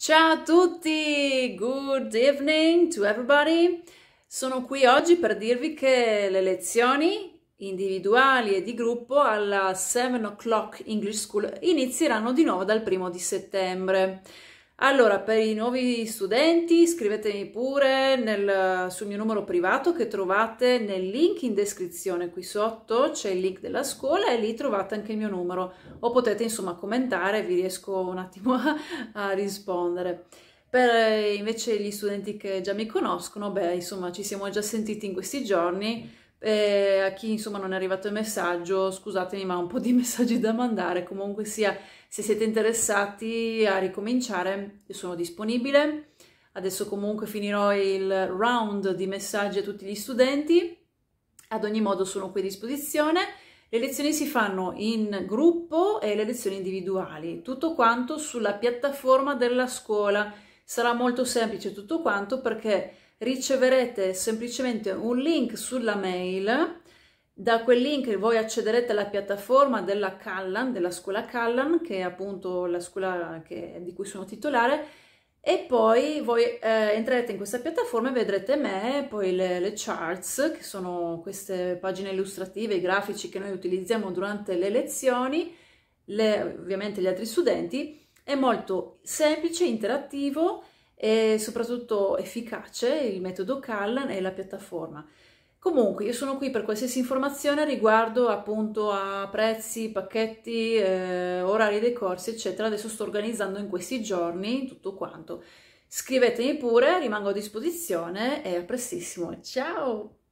Ciao a tutti, good evening to everybody. Sono qui oggi per dirvi che le lezioni individuali e di gruppo alla 7 o'clock English School inizieranno di nuovo dal primo di settembre. Allora, per i nuovi studenti scrivetemi pure nel, sul mio numero privato che trovate nel link in descrizione. Qui sotto, c'è il link della scuola e lì trovate anche il mio numero. O potete insomma commentare, vi riesco un attimo a, a rispondere. Per eh, invece gli studenti che già mi conoscono, beh insomma ci siamo già sentiti in questi giorni, e a chi insomma non è arrivato il messaggio, scusatemi ma ho un po' di messaggi da mandare, comunque sia se siete interessati a ricominciare io sono disponibile. Adesso comunque finirò il round di messaggi a tutti gli studenti, ad ogni modo sono qui a disposizione. Le lezioni si fanno in gruppo e le lezioni individuali, tutto quanto sulla piattaforma della scuola. Sarà molto semplice tutto quanto perché riceverete semplicemente un link sulla mail. Da quel link voi accederete alla piattaforma della Callan, della scuola Callan, che è appunto la scuola che, di cui sono titolare, e poi voi eh, entrerete in questa piattaforma e vedrete me, poi le, le, charts, che sono queste pagine illustrative, i grafici che noi utilizziamo durante le lezioni, le, ovviamente gli altri studenti. È molto semplice, interattivo e soprattutto efficace il metodo Callan e la piattaforma. Comunque io sono qui per qualsiasi informazione riguardo appunto a prezzi, pacchetti, eh, orari dei corsi eccetera, adesso sto organizzando in questi giorni tutto quanto. Scrivetemi pure, rimango a disposizione e a prestissimo, ciao!